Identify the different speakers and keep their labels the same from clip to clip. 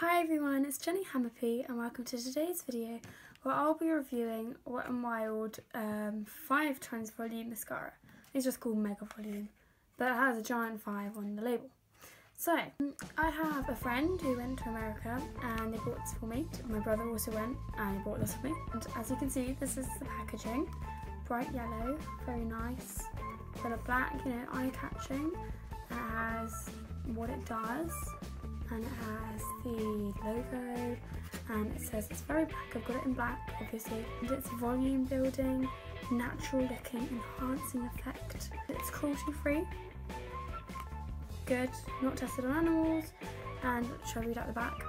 Speaker 1: Hi everyone, it's Jenny HaMaPi and welcome to today's video where I'll be reviewing Wet n Wild um, 5 times volume mascara. It's just called Mega Volume, but it has a giant 5 on the label. So, I have a friend who went to America and they bought this for me. My brother also went and he bought this for me. And as you can see, this is the packaging. Bright yellow, very nice. Got a black, you know, eye-catching. It has what it does and it has the logo and it says it's very black, I've got it in black obviously, and it's volume building, natural looking, enhancing effect. It's cruelty free, good, not tested on animals, and shall I read out the back?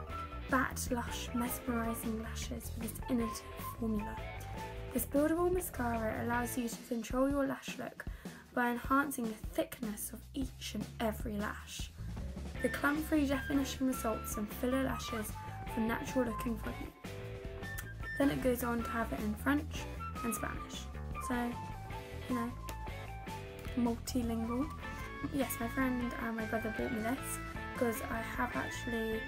Speaker 1: Bat Lush Mesmerising Lashes with this innovative formula. This buildable mascara allows you to control your lash look by enhancing the thickness of each and every lash. The clump-free definition results in filler lashes for natural looking volume. Then it goes on to have it in French and Spanish. So, you know, multilingual. Yes, my friend and my brother bought me this because I have actually,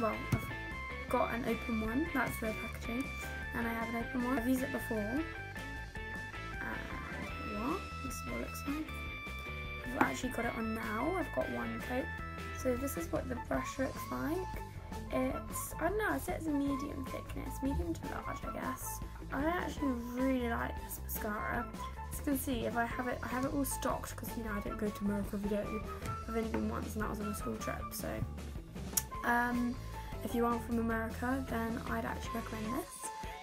Speaker 1: well, I've got an open one, that's the packaging, and I have an open one. I've used it before. And what? This is what it looks like. I've actually got it on now. I've got one coat. So this is what the brush looks like. It's, I don't know, I'd say it's a medium thickness, medium to large I guess. I actually really like this mascara. As you can see, if I have it, I have it all stocked because you know I don't go to America every day. I've only been once and that was on a school trip. So um, if you are from America, then I'd actually recommend this.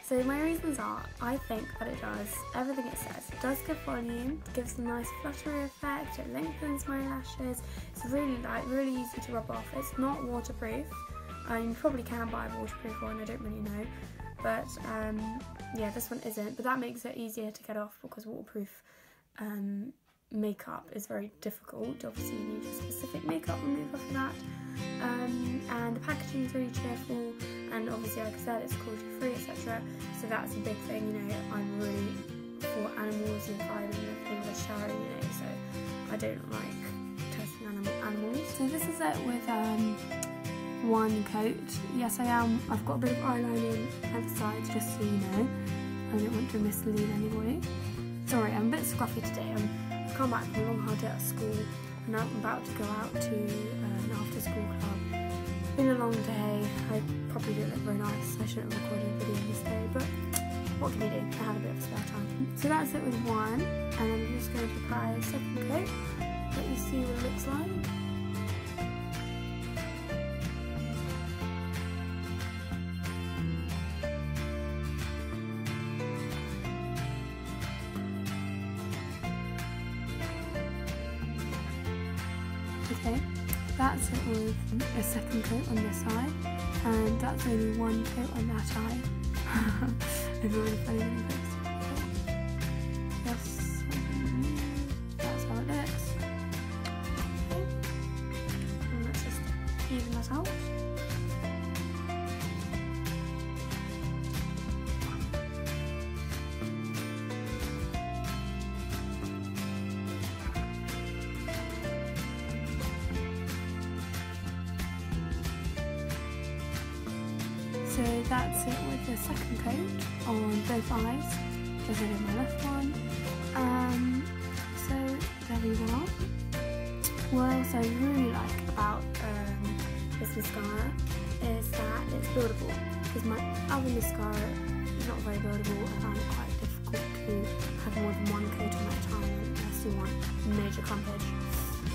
Speaker 1: So my reasons are, I think that it does everything it says. It does give volume, gives a nice fluttery effect, it lengthens my lashes. It's really light, really easy to rub off. It's not waterproof. Um, you probably can buy a waterproof one, I don't really know. But um, yeah, this one isn't. But that makes it easier to get off because waterproof um, makeup is very difficult. Obviously you need a specific makeup remover for that. Um, and the packaging is really cheerful and obviously like I said it's cruelty free etc. So that's a big thing, you know, I'm really for animals and fighting and things like sharing, you know, so I don't like testing animal animals. So this is it with um, one coat. Yes I am, I've got a bit of eyeliner on the sides just so you know. I don't want to mislead anybody. Sorry, I'm a bit scruffy today. I'm come back from a long hard day at school and I'm about to go out to uh, an after school club. Been a long day, I probably didn't look very nice, I shouldn't have recorded a video this day, but what can you do, I had a bit of spare time. So that's it with one, and I'm just going to apply a second coat, let you see what it looks like. Okay, that's it with a second coat on this side, and that's only one coat on that eye. I feel really funny this. Yes, that's how it looks. Okay. And just even out. So that's it with the second coat on both eyes. Just did my left one. Um, so there we are. What else I really like about um, this mascara is that it's buildable. Because my other mascara is not very buildable. I found it quite difficult to have more than one coat on at a time unless you want major clumpage.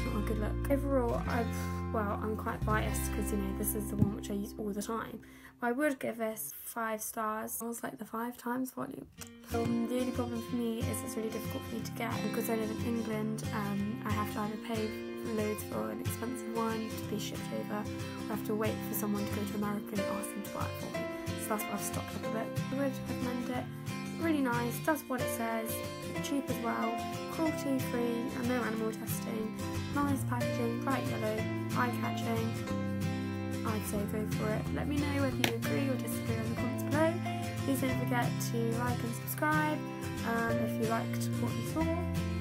Speaker 1: Not a good look. Overall, I've well, I'm quite biased because you know this is the one which I use all the time. But I would give this five stars. I was like the five times volume. Um, the only problem for me is it's really difficult for me to get because I live in England. Um, I have to either pay loads for an expensive one to be shipped over, or I have to wait for someone to go to America and ask them to buy it for me. So that's why I've stocked up a bit. I would recommend it. Really nice, does what it says, cheap as well, cruelty free and no animal testing, nice packaging, bright yellow, eye catching. I'd say go for it. Let me know whether you agree or disagree in the comments below. Please don't forget to like and subscribe um, if you liked what you saw